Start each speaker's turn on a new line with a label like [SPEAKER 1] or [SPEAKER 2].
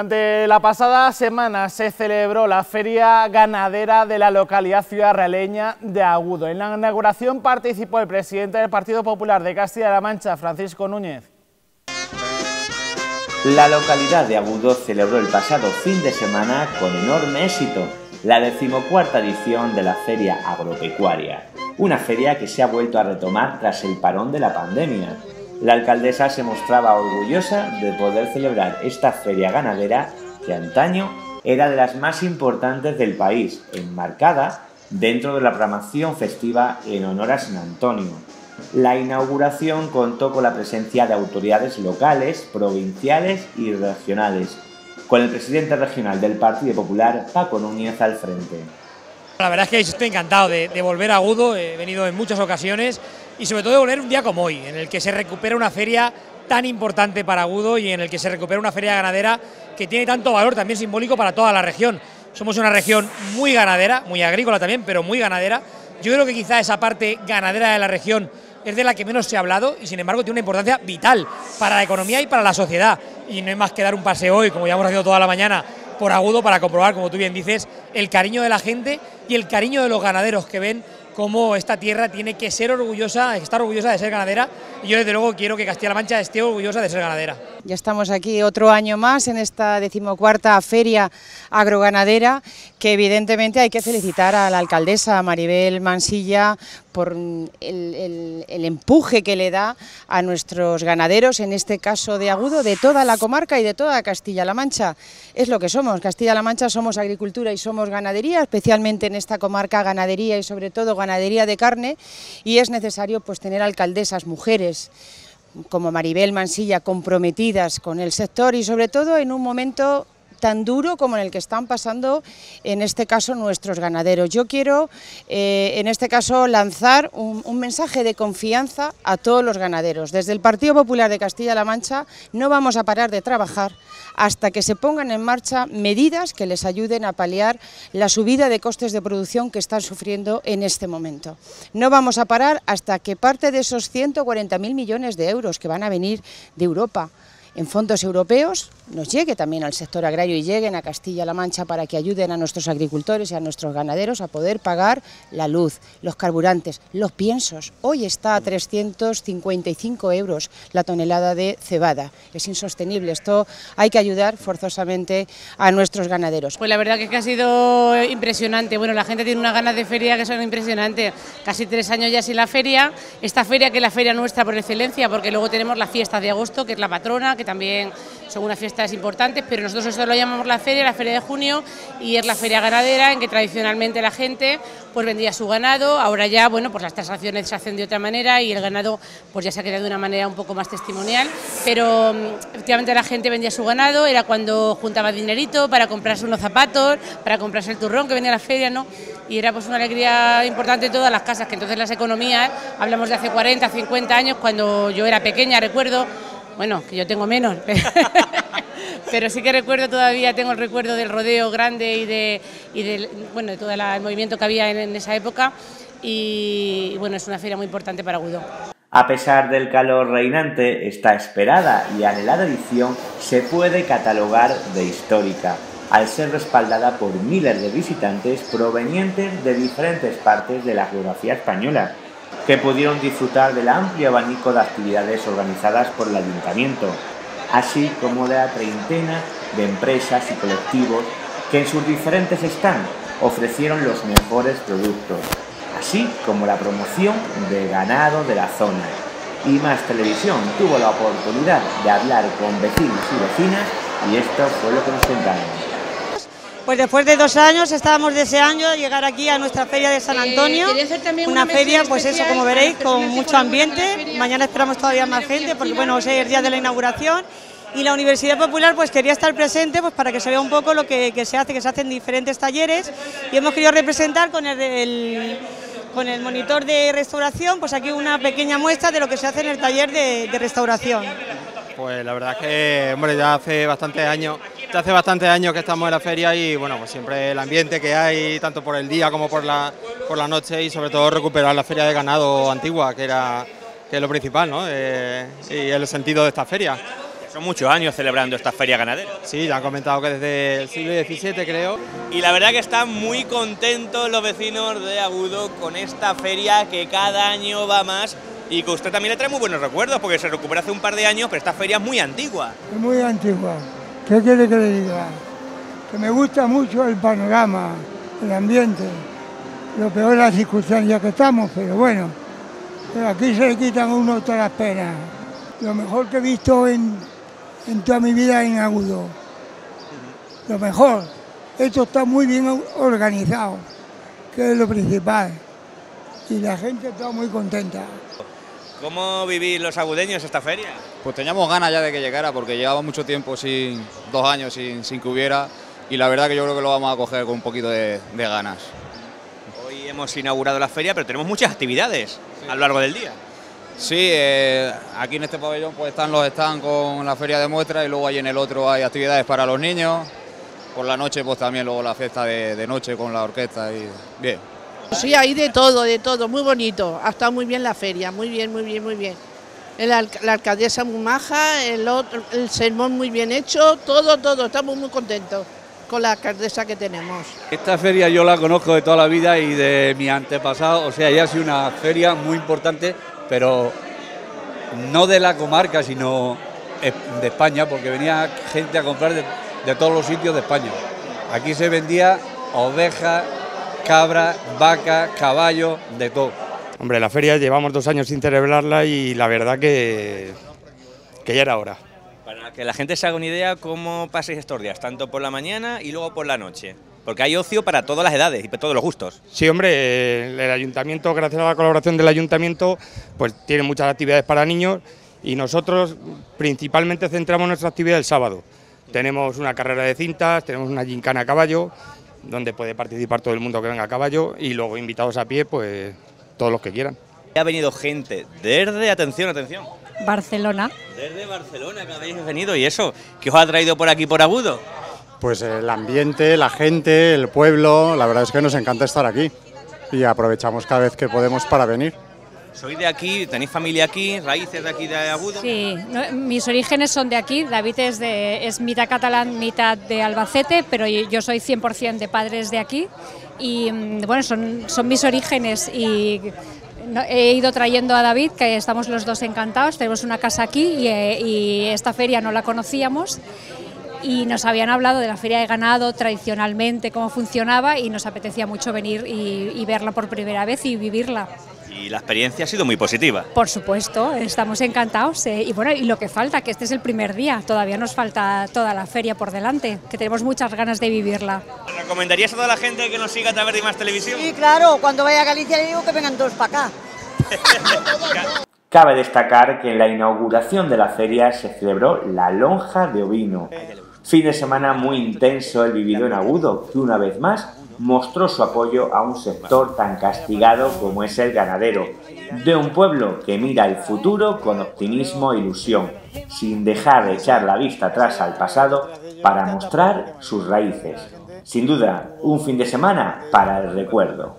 [SPEAKER 1] Durante la pasada semana se celebró la feria ganadera de la localidad ciudad realeña de Agudo. En la inauguración participó el presidente del Partido Popular de Castilla-La Mancha, Francisco Núñez.
[SPEAKER 2] La localidad de Agudo celebró el pasado fin de semana con enorme éxito la decimocuarta edición de la Feria Agropecuaria, una feria que se ha vuelto a retomar tras el parón de la pandemia. La alcaldesa se mostraba orgullosa de poder celebrar esta feria ganadera que antaño era de las más importantes del país, enmarcada dentro de la programación festiva en honor a San Antonio. La inauguración contó con la presencia de autoridades locales, provinciales y regionales, con el presidente regional del Partido Popular, Paco Núñez, al frente.
[SPEAKER 3] La verdad es que estoy encantado de, volver a Agudo, he venido en muchas ocasiones y sobre todo de volver un día como hoy, en el que se recupera una feria tan importante para Agudo y en el que se recupera una feria ganadera que tiene tanto valor también simbólico para toda la región. Somos una región muy ganadera, muy agrícola también, pero muy ganadera. Yo creo que quizá esa parte ganadera de la región es de la que menos se ha hablado y sin embargo tiene una importancia vital para la economía y para la sociedad. Y no hay más que dar un paseo hoy, como ya hemos hacido toda la mañana, por Agudo para comprobar, como tú bien dices, el cariño de la gente y el cariño de los ganaderos que ven cómo esta tierra tiene que ser orgullosa, estar orgullosa de ser ganadera y yo desde luego quiero que Castilla-La Mancha esté orgullosa de ser ganadera.
[SPEAKER 4] Ya estamos aquí otro año más en esta decimocuarta feria agroganadera que evidentemente hay que felicitar a la alcaldesa Maribel Mansilla por el, empuje que le da a nuestros ganaderos, en este caso de Agudo, de toda la comarca y de toda Castilla-La Mancha. Es lo que somos, Castilla-La Mancha somos agricultura y somos ganadería, especialmente en esta comarca ganadería y sobre todo ganadería de carne, y es necesario pues tener alcaldesas mujeres como Maribel Mansilla comprometidas con el sector y sobre todo en un momento tan duro como en el que están pasando en este caso nuestros ganaderos. Yo quiero eh, en este caso lanzar un, un, mensaje de confianza a todos los ganaderos. Desde el Partido Popular de Castilla-La Mancha no vamos a parar de trabajar hasta que se pongan en marcha medidas que les ayuden a paliar la subida de costes de producción que están sufriendo en este momento. No vamos a parar hasta que parte de esos 140.000 millones de euros que van a venir de Europa en fondos europeos nos llegue también al sector agrario y lleguen a Castilla-La Mancha para que ayuden a nuestros agricultores y a nuestros ganaderos a poder pagar la luz, los carburantes, los piensos. Hoy está a 355 euros la tonelada de cebada. Es insostenible. Esto hay que ayudar forzosamente a nuestros ganaderos.
[SPEAKER 5] Pues la verdad que, que ha sido impresionante. Bueno, la gente tiene unas ganas de feria que son impresionantes. Casi tres años ya sin la feria. Esta feria que es la feria nuestra por excelencia, porque luego tenemos la fiesta de agosto, que es la patrona, que también son unas fiestas importantes, pero nosotros esto lo llamamos la feria, la feria de junio, y es la feria ganadera en que tradicionalmente la gente pues vendía su ganado, ahora ya, bueno, pues las transacciones se hacen de otra manera y el ganado pues ya se ha quedado de una manera un poco más testimonial, pero mm, efectivamente la gente vendía su ganado, era cuando juntaba dinerito para comprarse unos zapatos, para comprarse el turrón que venía a la feria, ¿no? Y era pues una alegría importante en todas las casas, que entonces las economías, hablamos de hace 40, 50 años, cuando yo era pequeña, recuerdo, bueno, que yo tengo menos, pero sí que recuerdo todavía, tengo el recuerdo del rodeo grande y de, y bueno, de todo el movimiento que había en, esa época y bueno, es una feria muy importante para Gudó.
[SPEAKER 2] A pesar del calor reinante, esta esperada y anhelada edición se puede catalogar de histórica, al ser respaldada por miles de visitantes provenientes de diferentes partes de la geografía española que pudieron disfrutar del amplio abanico de actividades organizadas por el ayuntamiento, así como de la treintena de empresas y colectivos que en sus diferentes stands ofrecieron los mejores productos, así como la promoción de ganado de la zona. Y Más Televisión tuvo la oportunidad de hablar con vecinos y vecinas y esto fue lo que nos contaron.
[SPEAKER 6] Pues después de dos años estábamos deseando llegar aquí a nuestra feria de San eh, Antonio, una, feria, pues eso, como veréis, con mucho ambiente. Mañana esperamos todavía más gente, porque bueno, hoy es el día de la inauguración y la Universidad Popular pues quería estar presente pues para que se vea un poco lo que, se hace, que se hacen diferentes talleres y hemos querido representar con el, con el monitor de restauración, pues aquí una pequeña muestra de lo que se hace en el taller de, de restauración.
[SPEAKER 7] Pues la verdad es que, hombre, ya hace bastantes años hace bastantes años que estamos en la feria y bueno, pues siempre el ambiente que hay, tanto por el día como por la, por la noche y sobre todo recuperar la feria de ganado antigua, que era que es lo principal, ¿no? Eh, y el sentido de esta feria.
[SPEAKER 8] Son muchos años celebrando esta feria ganadera.
[SPEAKER 7] Sí, ya han comentado que desde el siglo XVII creo.
[SPEAKER 8] Y la verdad que están muy contentos los vecinos de Agudo con esta feria que cada año va más y que usted también le trae muy buenos recuerdos porque se recupera hace un par de años, pero esta feria es muy antigua.
[SPEAKER 9] Es muy antigua. ¿Qué quiere que le diga? Que me gusta mucho el panorama, el ambiente. Lo peor es las circunstancias que estamos, pero bueno, aquí se le quitan a uno todas las penas. Lo mejor que he visto en, en toda mi vida en Agudo. Lo mejor. Esto está muy bien organizado, que es lo principal. Y la gente está muy contenta.
[SPEAKER 8] ¿Cómo vivís los agudeños esta feria?
[SPEAKER 10] Pues teníamos ganas ya de que llegara porque llevaba mucho tiempo sin, dos años sin, sin que hubiera y la verdad que yo creo que lo vamos a coger con un poquito de, ganas.
[SPEAKER 8] Hoy hemos inaugurado la feria, pero tenemos muchas actividades a lo largo del día.
[SPEAKER 10] Sí, eh, aquí en este pabellón pues están los stands con la feria de muestras y luego ahí en el otro hay actividades para los niños. Por la noche pues también luego la fiesta de, de noche con la orquesta y bien.
[SPEAKER 11] Sí, hay de todo, de todo, muy bonito. Ha estado muy bien la feria, muy bien, muy bien, muy bien. la alcaldesa muy maja, el, otro, el sermón muy bien hecho, todo, todo, estamos muy contentos con la alcaldesa que tenemos.
[SPEAKER 12] Esta feria yo la conozco de toda la vida y de mi antepasado, o sea, ya ha sido una feria muy importante, pero no de la comarca, sino de España, porque venía gente a comprar de, de todos los sitios de España. Aquí se vendía ovejas, cabra, vaca, caballo, de todo.
[SPEAKER 13] Hombre, la feria llevamos dos años sin celebrarla y la verdad que, que ya era hora.
[SPEAKER 8] Para que la gente se haga una idea cómo paséis estos días, tanto por la mañana y luego por la noche. Porque hay ocio para todas las edades y para todos los gustos.
[SPEAKER 13] Sí, hombre, el ayuntamiento, gracias a la colaboración del ayuntamiento, pues tiene muchas actividades para niños y nosotros principalmente centramos nuestra actividad el sábado. Tenemos una carrera de cintas, tenemos una gincana a caballo, donde puede participar todo el mundo que venga a caballo y luego invitados a pie, pues todos los que quieran.
[SPEAKER 8] Ha venido gente desde, atención, atención.
[SPEAKER 14] Barcelona.
[SPEAKER 8] Desde Barcelona que habéis venido y eso, ¿qué os ha traído por aquí por Agudo?
[SPEAKER 15] Pues el ambiente, la gente, el pueblo, la verdad es que nos encanta estar aquí y aprovechamos cada vez que podemos para venir.
[SPEAKER 8] ¿Sois de aquí? ¿Tenéis familia aquí? ¿Raíces de aquí de Agudo?
[SPEAKER 14] Sí, mis orígenes son de aquí. David es, de, es mitad catalán, mitad de Albacete, pero yo soy 100% de padres de aquí. Y mm, bueno, son, son mis orígenes y he ido trayendo a David, que estamos los dos encantados. Tenemos una casa aquí y, eh, y esta feria no la conocíamos y nos habían hablado de la feria de ganado tradicionalmente, cómo funcionaba y nos apetecía mucho venir y verla por primera vez y vivirla
[SPEAKER 8] y la experiencia ha sido muy positiva.
[SPEAKER 14] Por supuesto, estamos encantados. Eh, y bueno, y lo que falta, que este es el primer día, todavía nos falta toda la feria por delante, que tenemos muchas ganas de vivirla.
[SPEAKER 8] ¿Recomendarías a toda la gente que nos siga a través de Más Televisión?
[SPEAKER 16] Sí, claro, cuando vaya a Galicia le digo que vengan todos para acá.
[SPEAKER 2] Cabe destacar que en la inauguración de la feria se celebró la lonja de ovino. Fin de semana muy intenso el vivido en Agudo, que una vez más mostró su apoyo a un sector tan castigado como es el ganadero, de un pueblo que mira el futuro con optimismo e ilusión, sin dejar de echar la vista atrás al pasado para mostrar sus raíces. Sin duda, un fin de semana para el recuerdo.